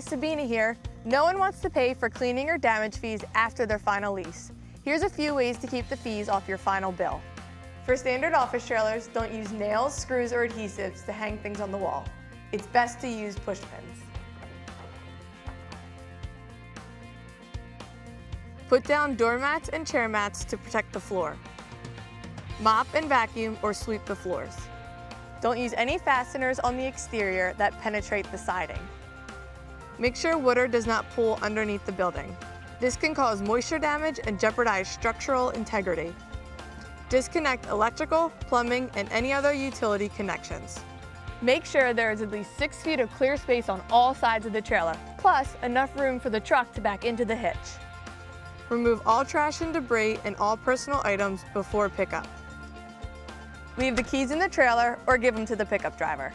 Sabina here. No one wants to pay for cleaning or damage fees after their final lease. Here's a few ways to keep the fees off your final bill. For standard office trailers, don't use nails, screws, or adhesives to hang things on the wall. It's best to use push pins. Put down doormats and chair mats to protect the floor. Mop and vacuum or sweep the floors. Don't use any fasteners on the exterior that penetrate the siding. Make sure water does not pool underneath the building. This can cause moisture damage and jeopardize structural integrity. Disconnect electrical, plumbing, and any other utility connections. Make sure there is at least six feet of clear space on all sides of the trailer, plus enough room for the truck to back into the hitch. Remove all trash and debris and all personal items before pickup. Leave the keys in the trailer or give them to the pickup driver.